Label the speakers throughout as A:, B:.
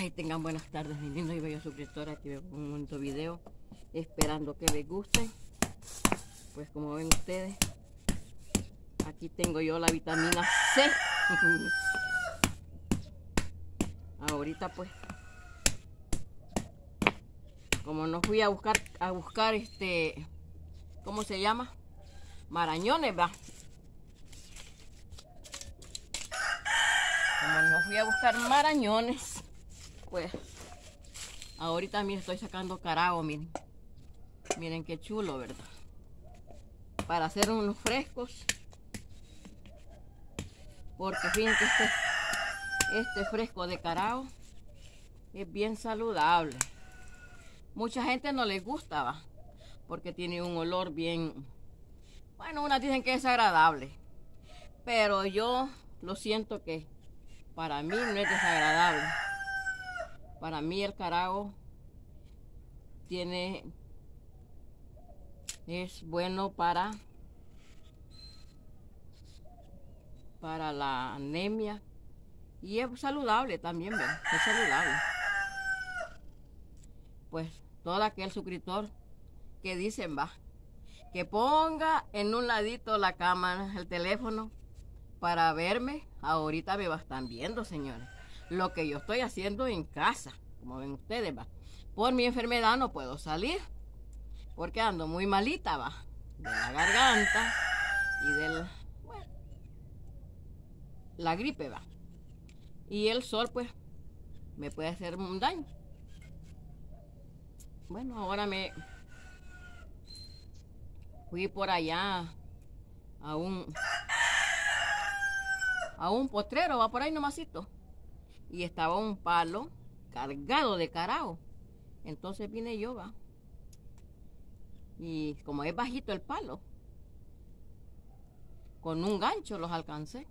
A: Ay, tengan buenas tardes, mi lindo y bello suscriptor. Aquí veo un momento video. Esperando que les guste. Pues como ven ustedes, aquí tengo yo la vitamina C. Ahorita pues, como no fui a buscar, a buscar este, ¿cómo se llama? Marañones, va. Como no fui a buscar marañones, pues ahorita miren estoy sacando carajo, miren. Miren qué chulo, ¿verdad? Para hacer unos frescos. Porque fíjense este, este fresco de carajo es bien saludable. Mucha gente no les gusta, ¿va? Porque tiene un olor bien... Bueno, unas dicen que es agradable. Pero yo lo siento que para mí no es desagradable. Para mí el carajo tiene es bueno para para la anemia y es saludable también, es saludable. Pues todo aquel suscriptor que dicen va que ponga en un ladito la cámara, el teléfono para verme, ahorita me estar viendo, señores. Lo que yo estoy haciendo en casa, como ven ustedes, va. Por mi enfermedad no puedo salir, porque ando muy malita, va. De la garganta y del, bueno, la gripe, va. Y el sol, pues, me puede hacer un daño. Bueno, ahora me fui por allá a un a un potrero, va por ahí nomasito. Y estaba un palo cargado de carajo. Entonces vine yo, va. Y como es bajito el palo, con un gancho los alcancé.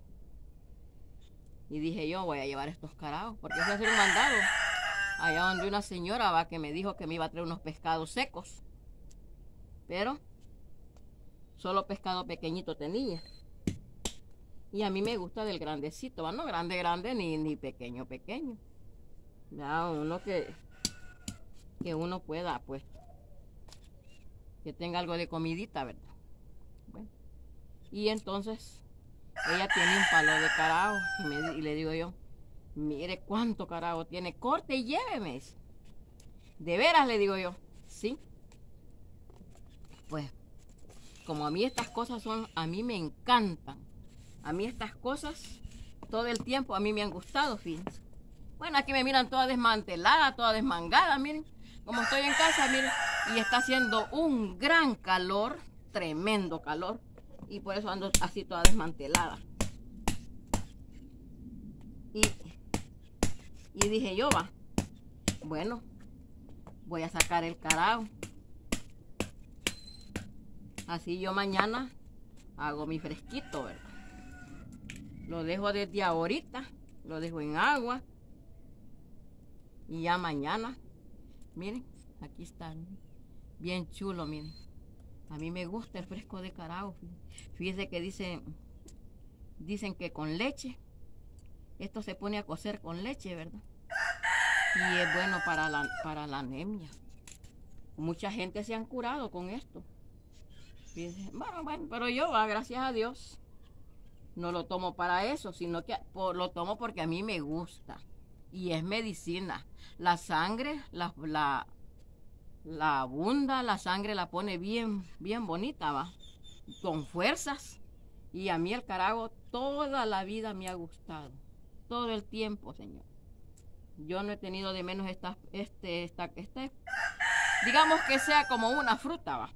A: Y dije yo, voy a llevar estos carajos, porque a hacer un mandado. Allá donde una señora va que me dijo que me iba a traer unos pescados secos. Pero solo pescado pequeñito tenía. Y a mí me gusta del grandecito, ¿va? no grande, grande, ni, ni pequeño, pequeño. Ya, uno que, que uno pueda, pues, que tenga algo de comidita, ¿verdad? Bueno. Y entonces, ella tiene un palo de carajo y, y le digo yo, mire cuánto carajo tiene, corte y lléveme. De veras, le digo yo, sí. Pues, como a mí estas cosas son, a mí me encantan a mí estas cosas todo el tiempo a mí me han gustado, fíjense. Bueno, aquí me miran toda desmantelada, toda desmangada, miren. Como estoy en casa, miren. Y está haciendo un gran calor, tremendo calor. Y por eso ando así toda desmantelada. Y, y dije yo, va, bueno, voy a sacar el carajo. Así yo mañana hago mi fresquito, ¿verdad? Lo dejo desde ahorita. Lo dejo en agua. Y ya mañana. Miren, aquí están. Bien chulo, miren. A mí me gusta el fresco de carajo. Fíjense que dicen, dicen que con leche. Esto se pone a cocer con leche, ¿verdad? Y es bueno para la, para la anemia. Mucha gente se han curado con esto. bueno, bueno, pero yo, ah, gracias a Dios, no lo tomo para eso, sino que lo tomo porque a mí me gusta. Y es medicina. La sangre, la, la, abunda, la sangre la pone bien, bien bonita, va. Con fuerzas. Y a mí el carajo toda la vida me ha gustado. Todo el tiempo, señor. Yo no he tenido de menos esta, este, esta, este, digamos que sea como una fruta, va.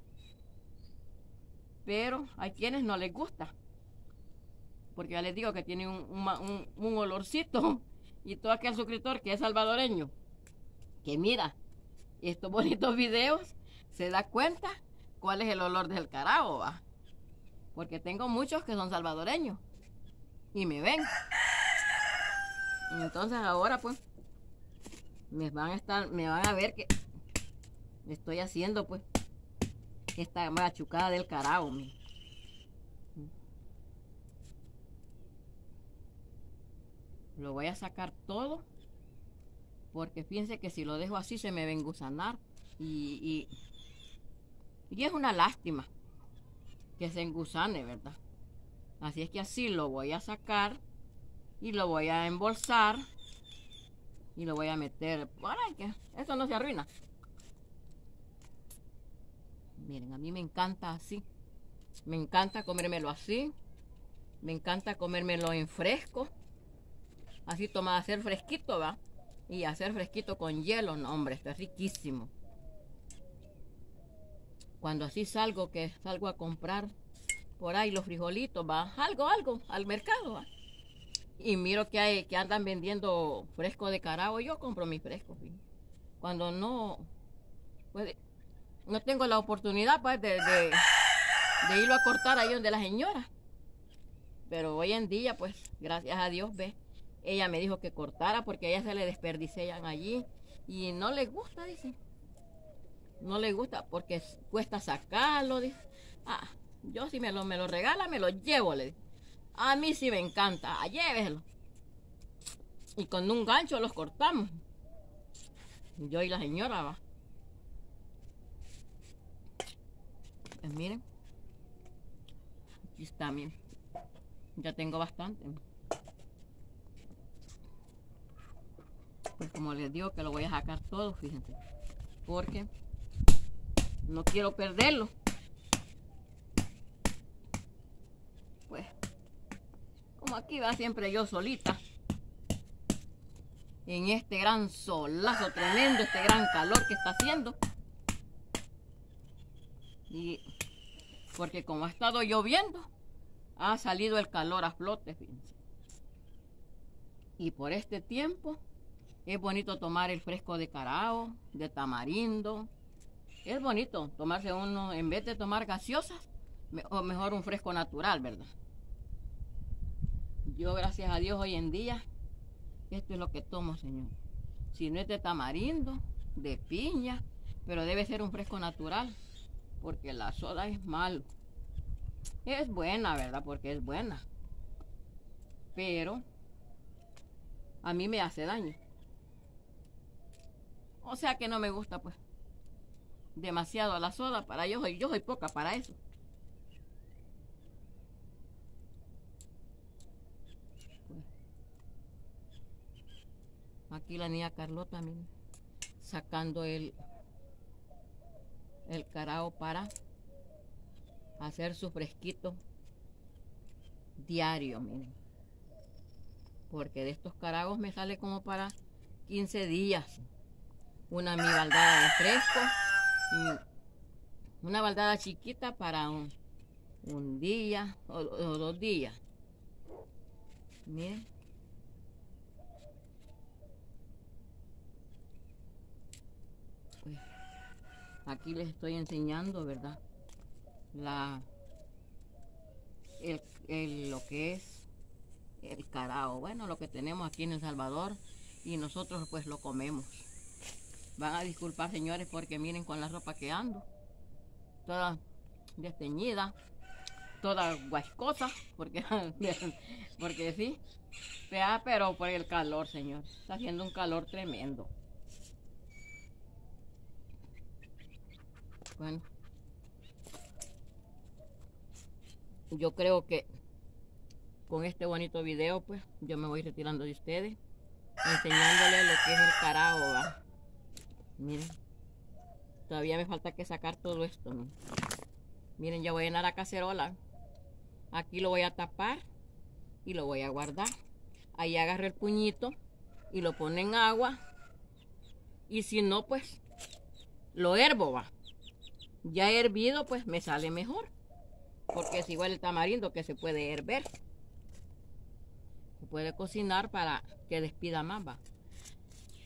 A: Pero hay quienes no les gusta porque ya les digo que tiene un, olorcito. Y todo aquel suscriptor que es salvadoreño, que mira estos bonitos videos, se da cuenta cuál es el olor del carajo, ¿va? Porque tengo muchos que son salvadoreños y me ven. Entonces ahora pues me van a estar, me van a ver que estoy haciendo pues esta machucada del carajo. Lo voy a sacar todo Porque fíjense que si lo dejo así se me ven gusanar. Y, y, y es una lástima que se engusane, ¿verdad? Así es que así lo voy a sacar y lo voy a embolsar y lo voy a meter por ahí, que eso no se arruina. Miren, a mí me encanta así. Me encanta comérmelo así. Me encanta comérmelo en fresco. Así toma hacer fresquito, ¿va? Y hacer fresquito con hielo, no, hombre, está riquísimo. Cuando así salgo, que salgo a comprar por ahí los frijolitos, va, algo, algo, al mercado. Y miro que hay, que andan vendiendo fresco de carao, yo compro mi fresco, Cuando no, no tengo la oportunidad, pues, de, de, irlo a cortar ahí donde la señora. Pero hoy en día, pues, gracias a Dios, ve, ella me dijo que cortara porque a ella se le desperdician allí y no le gusta, dice. No le gusta porque cuesta sacarlo, dice. Ah, yo si me lo, me lo regala, me lo llevo, le A mí sí me encanta, ah, llévelo. Y con un gancho los cortamos. Yo y la señora va. Pues miren. Aquí está, miren. Ya tengo bastante. Pues como les digo que lo voy a sacar todo, fíjense. Porque no quiero perderlo. como aquí va siempre yo solita. En este gran solazo tremendo, este gran calor que está haciendo. Y porque como ha estado lloviendo, ha salido el calor a flote, fíjense. Y por este tiempo es bonito tomar el fresco de carao, de tamarindo. Es bonito tomarse uno, en vez de tomar gaseosas, o mejor un fresco natural, ¿verdad? Yo, gracias a Dios, hoy en día, esto es lo que tomo, Señor. Si no es de tamarindo, de piña, pero debe ser un fresco natural, porque la soda es malo. Es buena, ¿verdad? Porque es buena. Pero a mí me hace daño. O sea que no me gusta, pues, demasiado la soda para yo. Yo soy poca para eso. Aquí la niña Carlota, miren, sacando el, el carao para hacer su fresquito diario, miren. Porque de estos caragos me sale como para 15 días. Una mi baldada de fresco. Una baldada chiquita para un, día o, o dos días. Miren. Aquí les estoy enseñando, ¿verdad? La, el, lo que es el carao. Bueno, lo que tenemos aquí en El Salvador y nosotros pues lo comemos. Van a disculpar, señores, porque miren con la ropa que ando. Toda desteñida, toda guascosa, porque, porque sí. Pero por el calor, señor. Está haciendo un calor tremendo. Bueno. Yo creo que con este bonito video, pues, yo me voy retirando de ustedes. Enseñándoles lo que es el carao, Miren. Todavía me falta que sacar todo esto, Miren, ya voy a llenar la cacerola. Aquí lo voy a tapar y lo voy a guardar. Ahí agarro el puñito y lo pone en agua. Y si no, pues lo herbo, va ya hervido pues me sale mejor porque es igual el tamarindo que se puede hervir se puede cocinar para que despida más va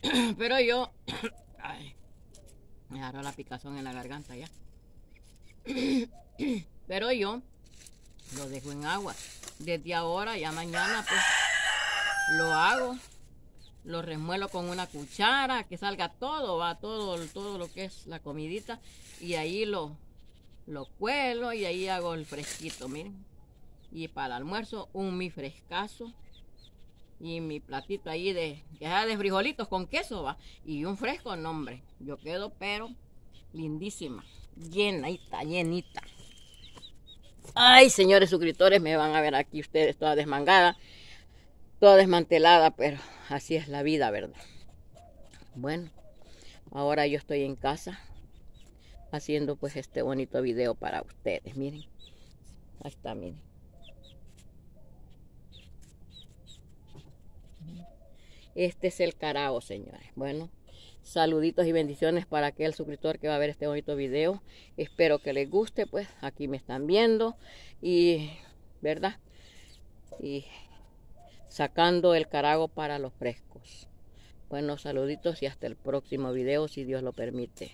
A: pero yo me agarró la picazón en la garganta ya. Pero yo lo dejo en agua. Desde ahora ya mañana pues lo hago. Lo remuelo con una cuchara, que salga todo, va todo, todo lo que es la comidita. Y ahí lo, lo cuelo y ahí hago el fresquito, miren. Y para el almuerzo un mi frescazo y mi platito ahí de, de frijolitos con queso, va, y un fresco, nombre. Yo quedo, pero lindísima, llenita, llenita. Ay, señores suscriptores, me van a ver aquí ustedes toda desmangada, toda desmantelada, pero así es la vida, ¿verdad? Bueno, ahora yo estoy en casa haciendo pues este bonito video para ustedes, miren. Ahí está, miren. Este es el carao, señores. Bueno, saluditos y bendiciones para aquel suscriptor que va a ver este bonito video. Espero que les guste, pues aquí me están viendo y, ¿verdad? Y sacando el carago para los frescos. Bueno, saluditos y hasta el próximo video si Dios lo permite.